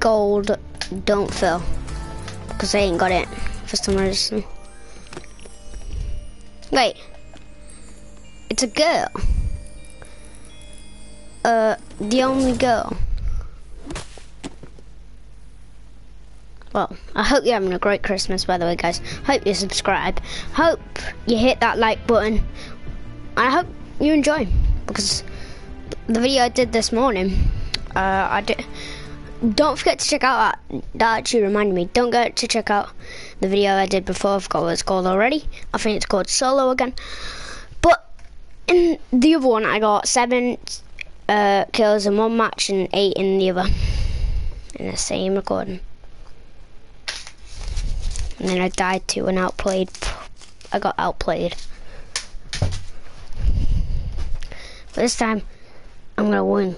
gold don't fill. Because I ain't got it for some reason. Wait. It's a girl. Uh, the only girl. Well, I hope you're having a great Christmas, by the way, guys. Hope you subscribe. Hope you hit that like button. I hope you enjoy, because the video I did this morning, uh, I did. Don't forget to check out that. That actually reminded me. Don't forget to check out the video I did before. I forgot what it's called already. I think it's called Solo again. But in the other one, I got seven uh, kills in one match and eight in the other. In the same recording. And then I died to and outplayed. I got outplayed. But this time, I'm gonna win.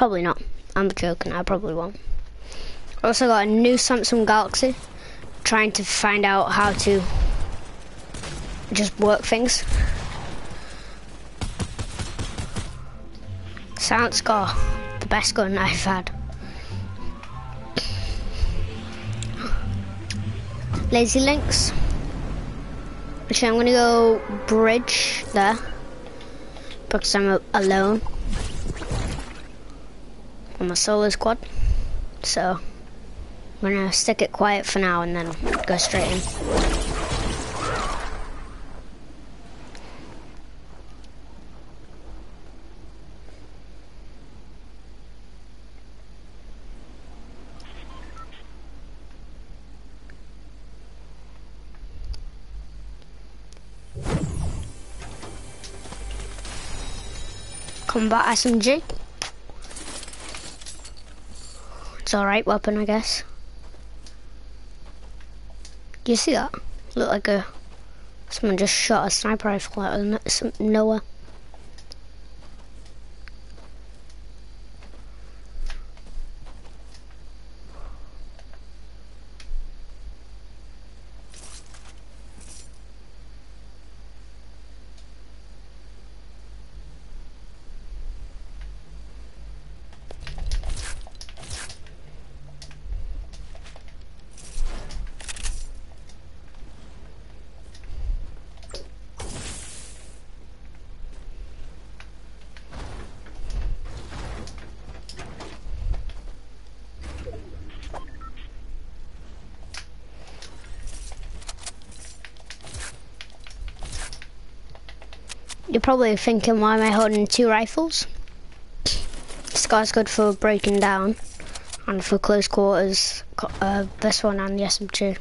Probably not. I'm joking, I probably won't. Also got a new Samsung Galaxy. Trying to find out how to just work things. Silent Scar, the best gun I've had. Lazy Links. Actually, I'm gonna go bridge there because I'm alone on my solo squad. So I'm gonna stick it quiet for now and then go straight in. combat SMG. It's alright weapon, I guess. You see that? Look like a someone just shot a sniper rifle out of nowhere. You're probably thinking, why am I holding two rifles? This guy's good for breaking down and for close quarters, uh, this one and the SMG.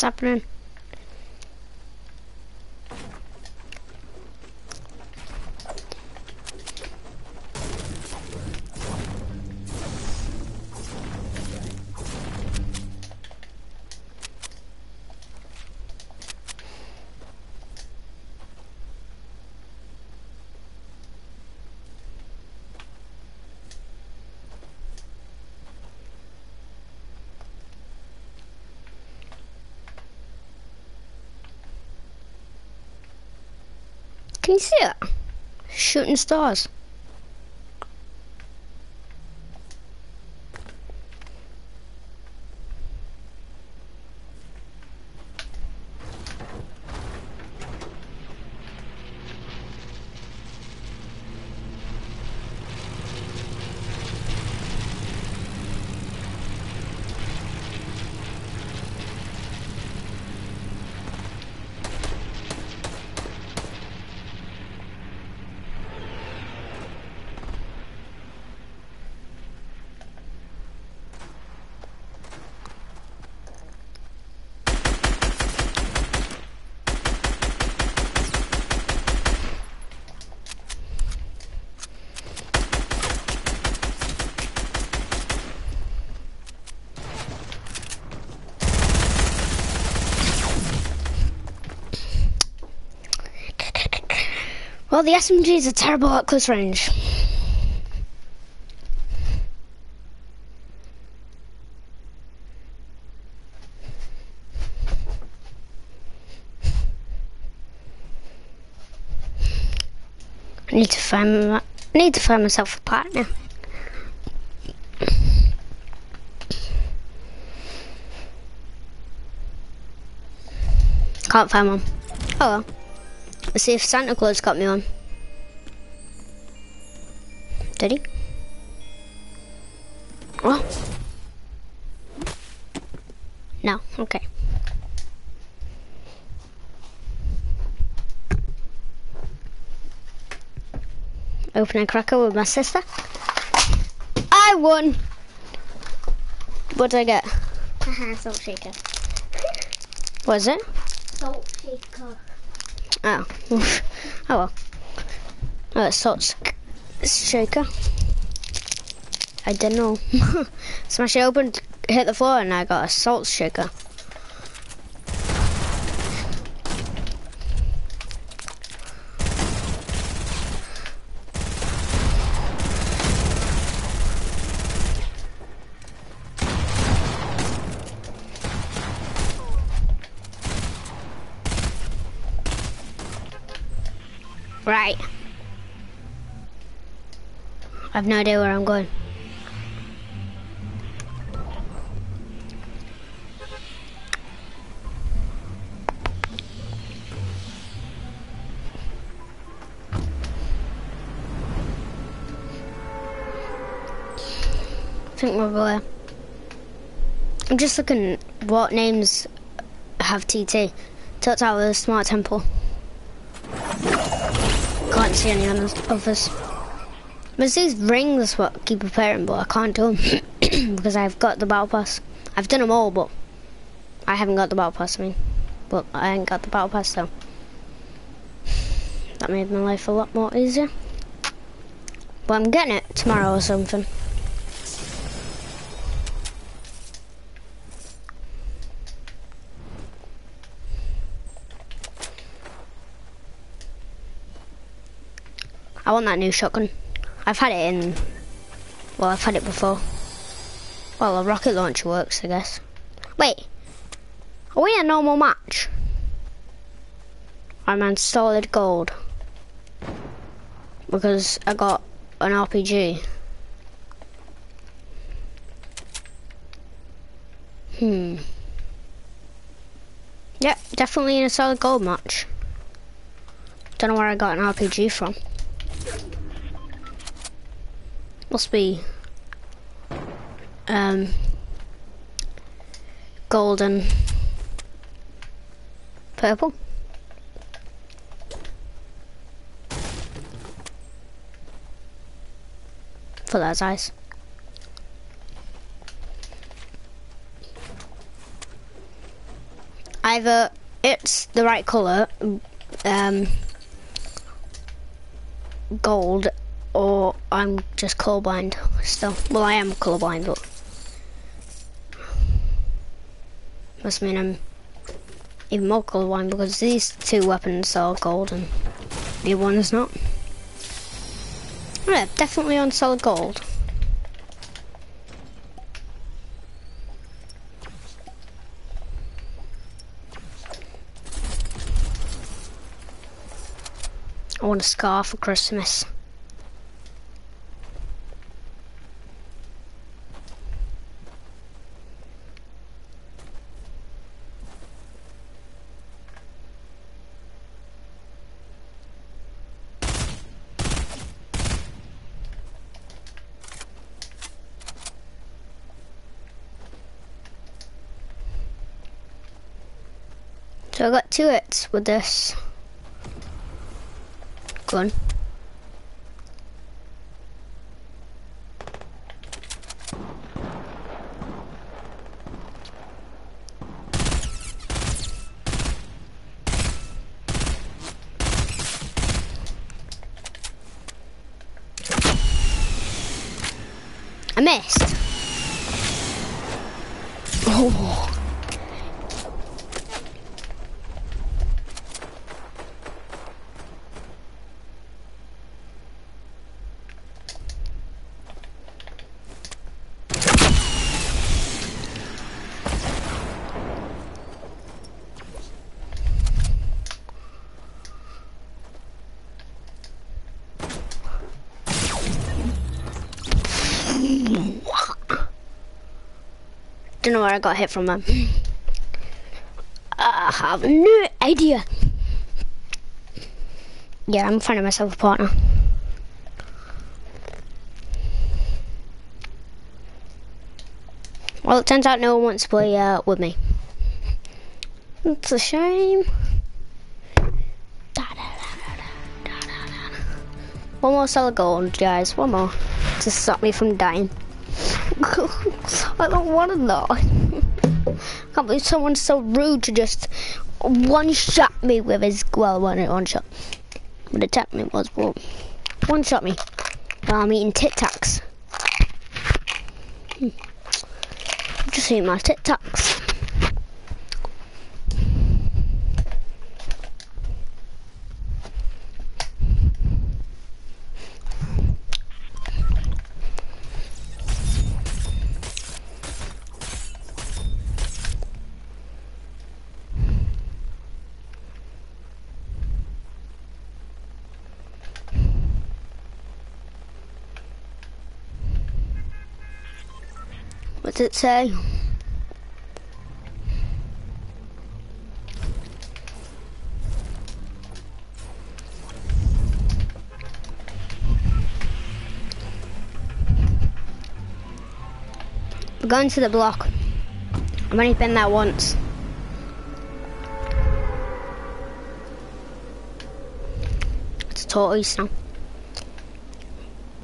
Chaplin Can you see it? Shooting stars. Well, the SMGs are terrible at close range. I need to find I need to find myself a partner. Can't find one. Oh well. Let's see if Santa Claus got me one. Did he? Oh. No, okay. Opening a cracker with my sister. I won! What did I get? Haha, salt shaker. Was it? Salt shaker. Oh. oh well. Oh, it's salt shaker. I don't know. Smash it open, hit the floor, and I got a salt shaker. Right. I have no idea where I'm going. I think we're there. I'm just looking what names have TT. Tilt Tower, Smart Temple. Can't see any others. There's these rings what keep repairing, but I can't do them because I've got the battle pass. I've done them all, but I haven't got the battle pass. I mean, but I ain't got the battle pass, so that made my life a lot more easier. But I'm getting it tomorrow or something. I want that new shotgun. I've had it in, well, I've had it before. Well, a rocket launcher works, I guess. Wait, are we in a normal match? I'm on solid gold. Because I got an RPG. Hmm. Yep, definitely in a solid gold match. Don't know where I got an RPG from. Must be um, golden purple. For those eyes. Either it's the right colour, um, gold or I'm just colorblind still. Well, I am colorblind, but must mean I'm even more colorblind because these two weapons are gold and the one is not. Yeah, definitely on solid gold. I want scar for Christmas. So I got two hits with this gun. I missed. Oh. Don't know where I got hit from, man. I have no idea. Yeah, I'm finding myself a partner. Well, it turns out no one wants to play uh, with me. It's a shame. One more solid gold, guys. One more. To stop me from dying. I don't want to die. can't believe someone's so rude to just one-shot me with his... Well, one, one shot. But attack me was, but one-shot me while I'm eating Tic Tacs. Hmm. Just eating my Tic Tacs. It say? We're going to the block. I've only been there once. It's a tortoise now.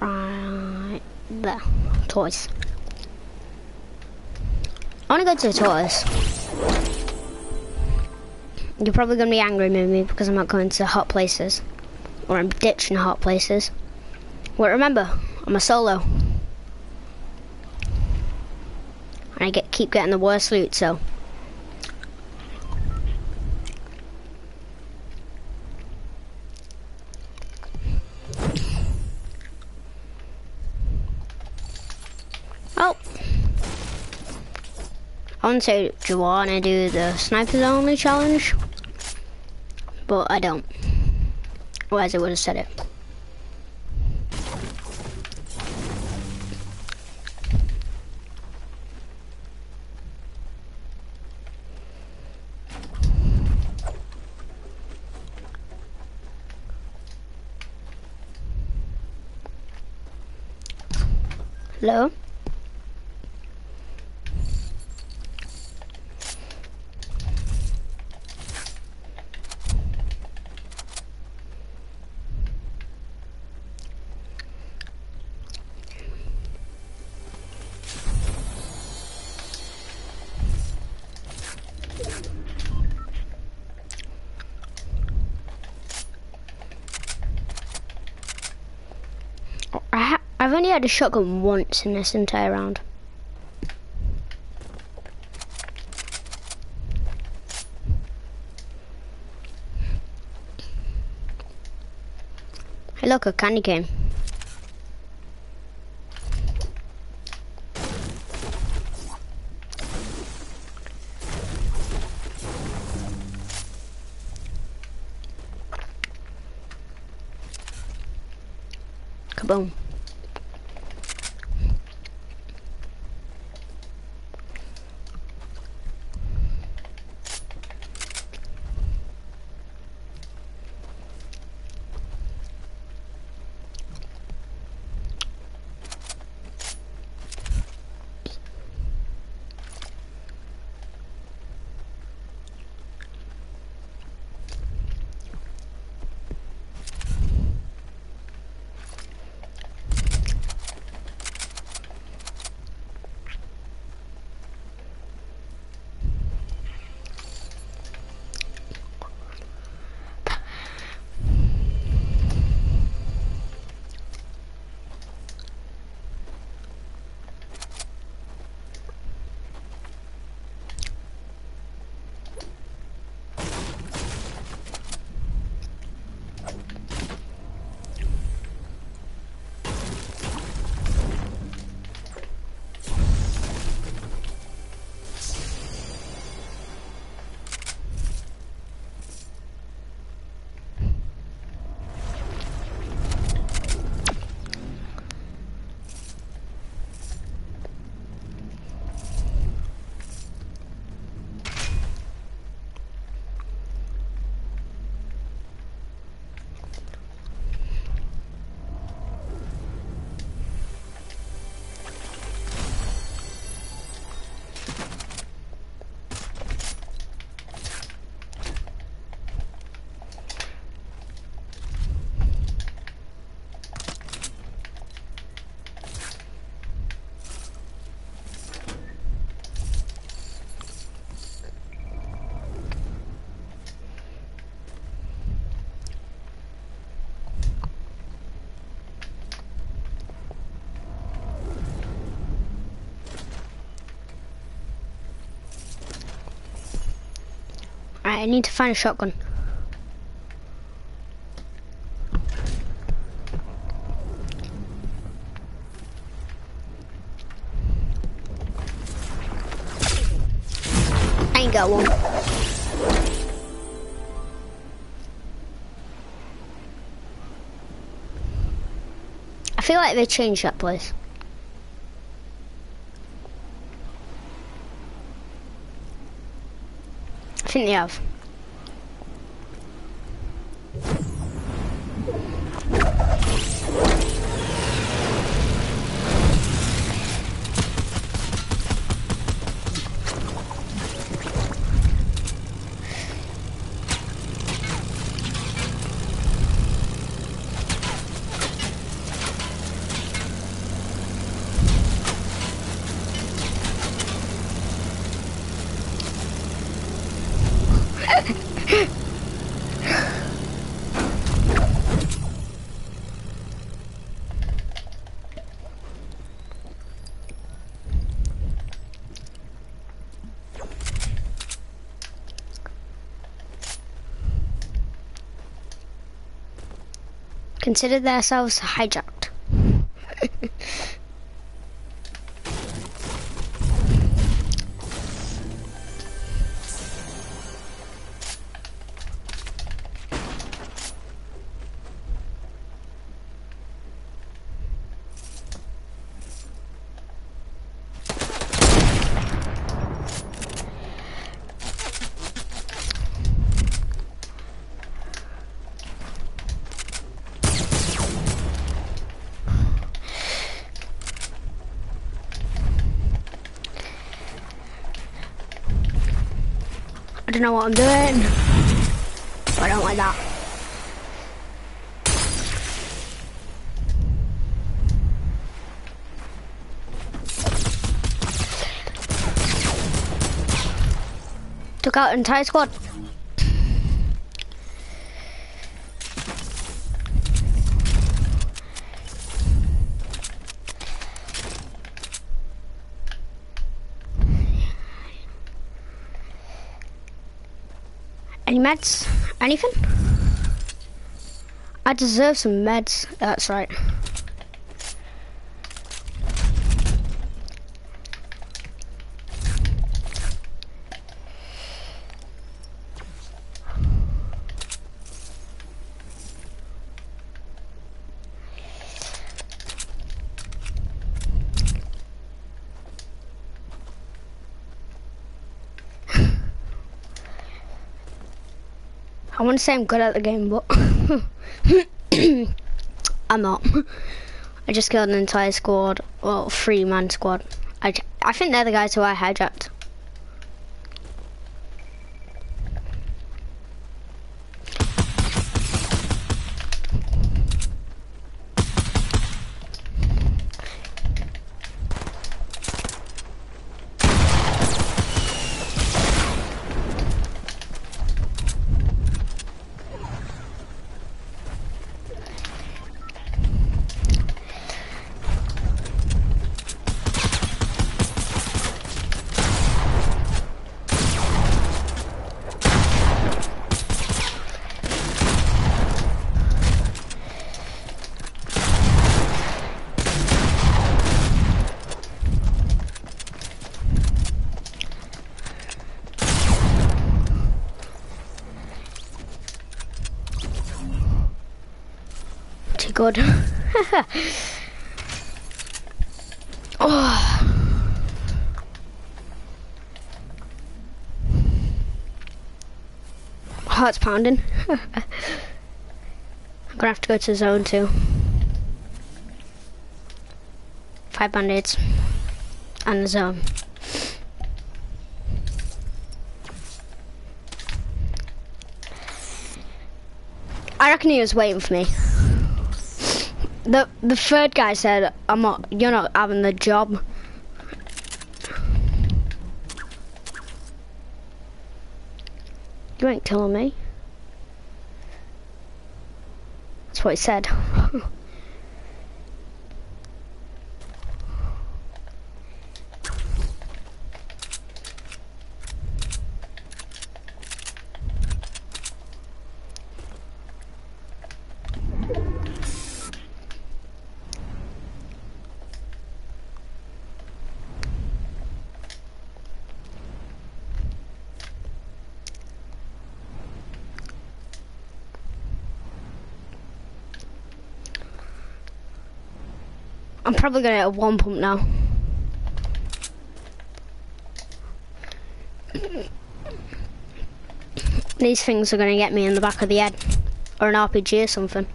Right there. Tortoise. I want to go to the tortoise. You're probably going to be angry with me because I'm not going to hot places. Or I'm ditching hot places. But remember, I'm a solo. And I get keep getting the worst loot, so. Oh. To say, do you want to do the snipers only challenge? But I don't. Otherwise I would have said it. I've only had a shotgun once in this entire round. Hey look, a candy cane. I need to find a shotgun. I ain't got one. I feel like they changed that place. I think they have. Consider themselves hijacked. Don't know what I'm doing. But I don't like that. Took out entire squad. Meds? Anything? I deserve some meds. That's right. I want to say I'm good at the game, but I'm not. I just killed an entire squad, well, three man squad. I, I think they're the guys who I hijacked. Oh. Heart's pounding. I'm gonna have to go to the zone two. Five band-aids. And the zone. I reckon he was waiting for me. The the third guy said, "I'm not. You're not having the job." You ain't killing me. That's what he said. I'm probably gonna hit a one pump now. These things are gonna get me in the back of the head. Or an RPG or something.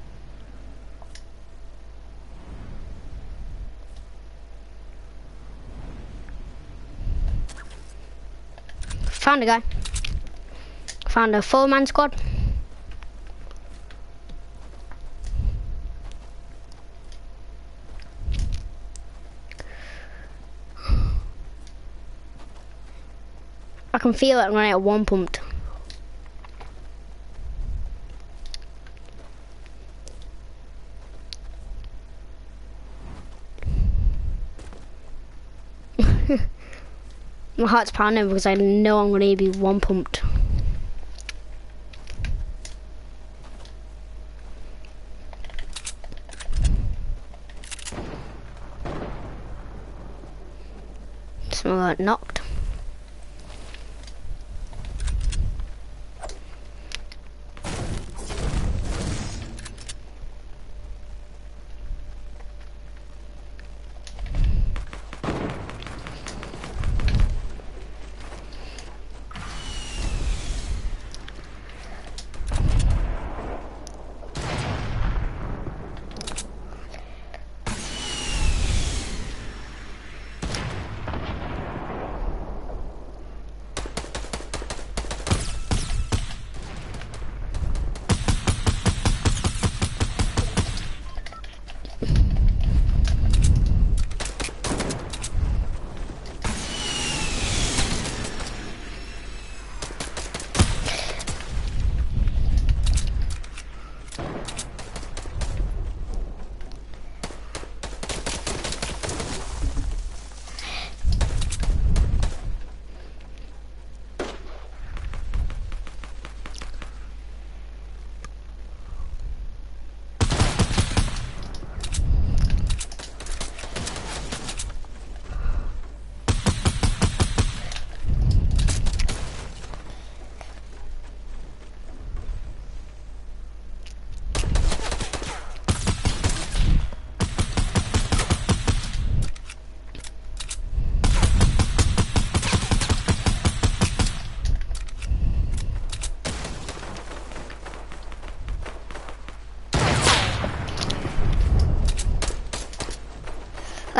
Found a guy. Found a four-man squad. Can feel it when I get one pumped. My heart's pounding because I know I'm to be one pumped.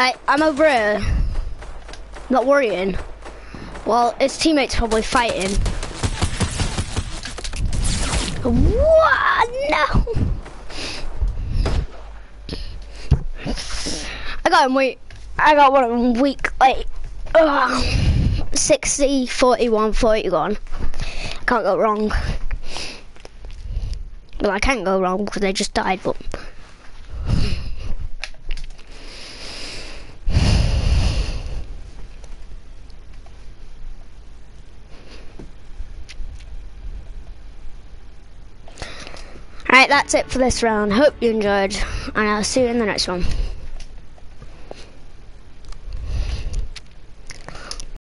Like, I'm over here, not worrying. Well, his teammates probably fighting. What? No! I got him weak. I got one of them weak, like, ugh, 60, 41, 41. Can't go wrong. Well, I can't go wrong because I just died, but... that's it for this round. Hope you enjoyed, and I'll see you in the next one.